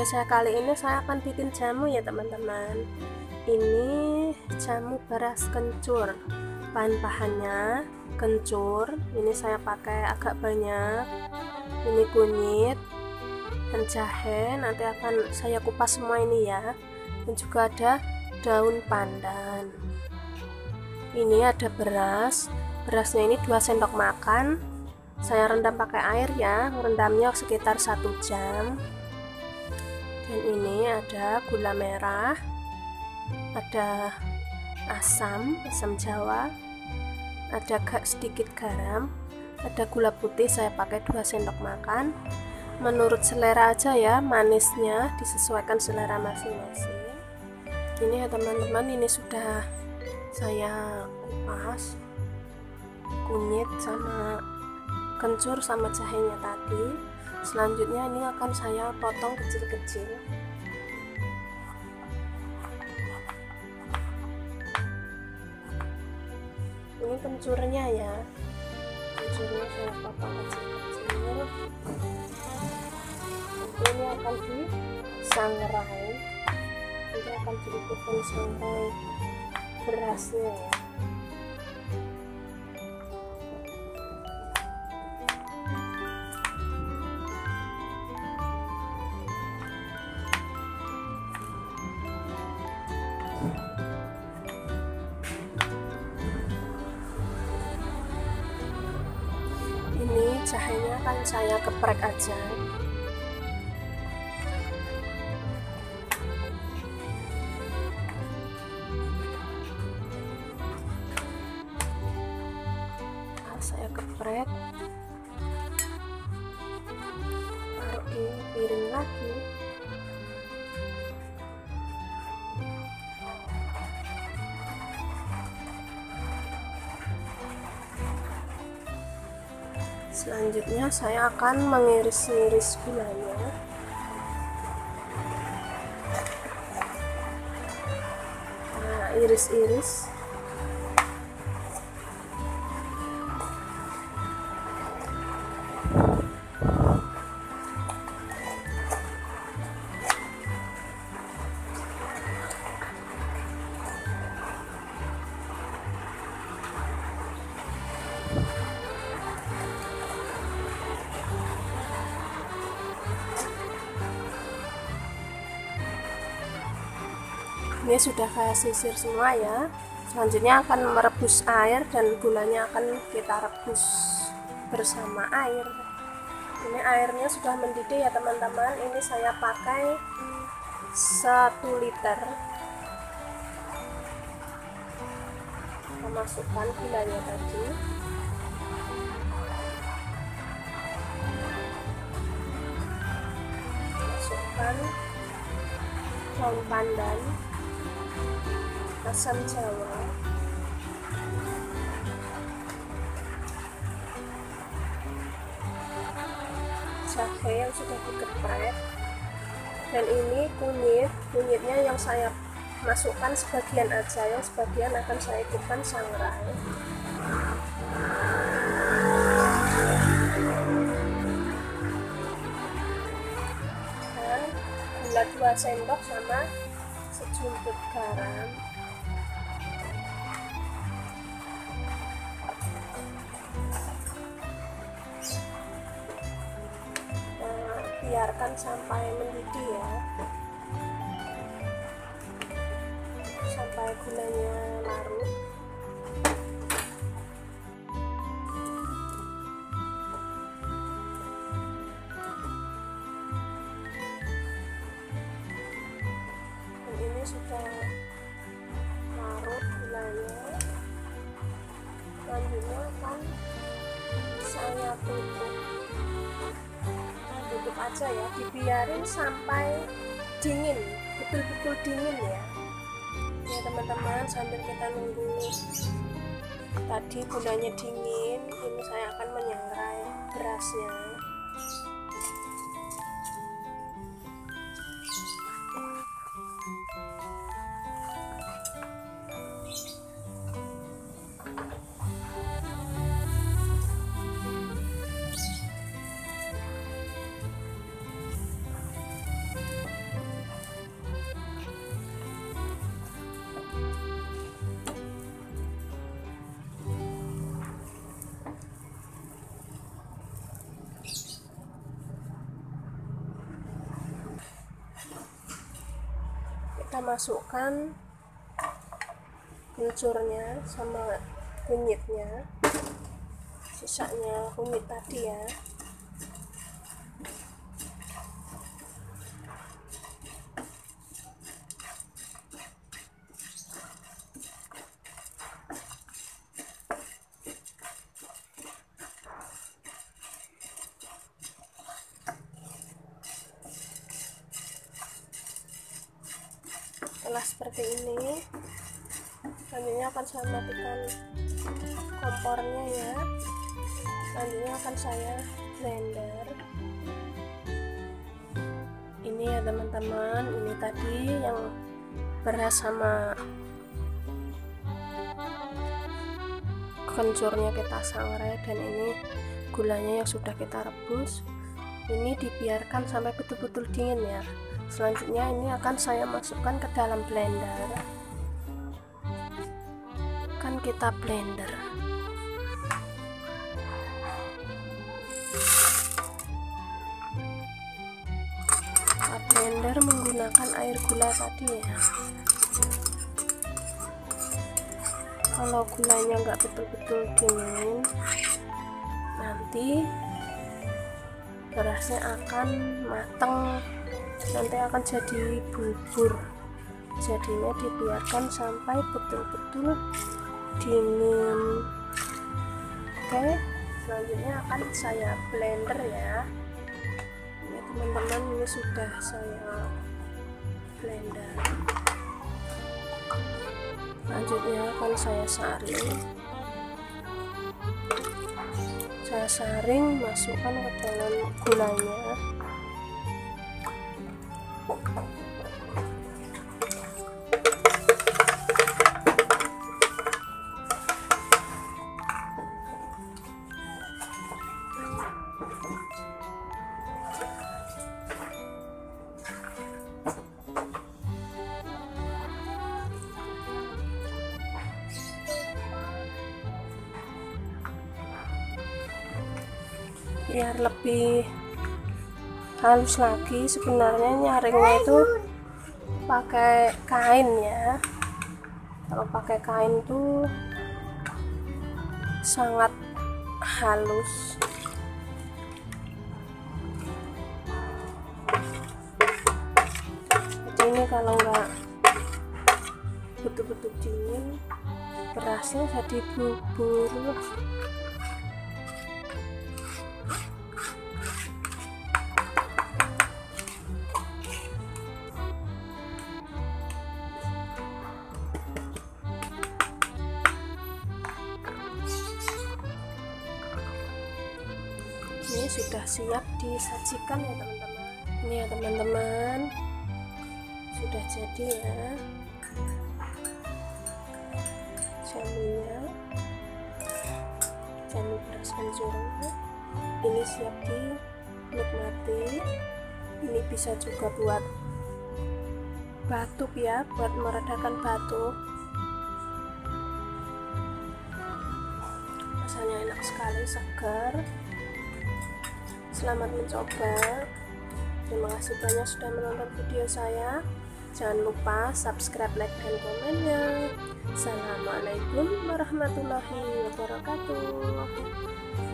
video saya kali ini saya akan bikin jamu ya teman-teman. Ini jamu beras kencur. Bahan-bahannya kencur. Ini saya pakai agak banyak. Ini kunyit dan jahe. Nanti akan saya kupas semua ini ya. Dan juga ada daun pandan. Ini ada beras. Berasnya ini 2 sendok makan. Saya rendam pakai air ya. Rendamnya sekitar satu jam dan ini ada gula merah ada asam asam jawa ada gak sedikit garam ada gula putih saya pakai 2 sendok makan. Menurut selera aja ya manisnya disesuaikan selera masing-masing. Ini ya teman-teman ini sudah saya kupas kunyit sama kencur sama jahenya tadi selanjutnya ini akan saya potong kecil-kecil. Ini kencurnya ya. Kencurnya saya potong kecil-kecil. Ini akan disangrai. Nanti akan diikutkan sangrai berasnya ya jahenya kan saya keprek aja. Nah, saya keprek selanjutnya saya akan mengiris-iris gulanya nah iris-iris ini sudah saya sisir semua ya. Selanjutnya akan merebus air dan gulanya akan kita rebus bersama air. Ini airnya sudah mendidih ya teman-teman. Ini saya pakai 1 liter. Kita masukkan gulanya tadi. Masukkan daun pandan asam jawa. Jahe yang sudah dikeprek dan ini kunyit kunyitnya yang saya masukkan sebagian aja yang sebagian akan saya ikutkan sangrai. Dan gula 2 sendok sama sejumput garam biarkan sampai mendidih ya. Sampai gulanya larut. Dan ini sudah larut gulanya selanjutnya akan saya tutup aja ya dibiarin sampai dingin betul-betul dingin ya. Ya teman-teman sambil kita nunggu. Tadi gulanya dingin ini saya akan menyangrai berasnya masukkan kencurnya sama kunyitnya sisanya kunyit tadi ya setelah seperti ini selanjutnya akan saya matikan kompornya ya. Selanjutnya akan saya blender. Ini ya teman-teman ini tadi yang beras sama kencurnya kita sangrai dan ini gulanya yang sudah kita rebus. Ini dibiarkan sampai betul-betul dingin ya selanjutnya ini akan saya masukkan ke dalam blender. Kan kita blender. Kita blender menggunakan air gula tadi ya. Kalau gulanya nggak betul-betul dingin nanti berasnya akan matang nanti akan jadi bubur. Jadinya dibiarkan sampai betul-betul dingin. Oke selanjutnya akan saya blender ya. Ini teman-teman ini sudah saya blender. Selanjutnya akan saya saring. Saya saring masukkan ke dalam gulanya biar lebih halus lagi. Sebenarnya nyaringnya itu pakai kain ya. Kalau pakai kain tuh sangat halus. Jadi ini kalau nggak betul-betul dingin berasnya jadi bubur sudah siap disajikan ya teman-teman. Ini ya teman-teman. Sudah jadi ya. Jamunya jamu beras kencurnya ini siap dinikmati. Ini bisa juga buat batuk ya buat meredakan batuk. Rasanya enak sekali segar Selamat mencoba. Terima kasih banyak sudah menonton video saya. Jangan lupa subscribe, like, dan komennya. Assalamualaikum warahmatullahi wabarakatuh.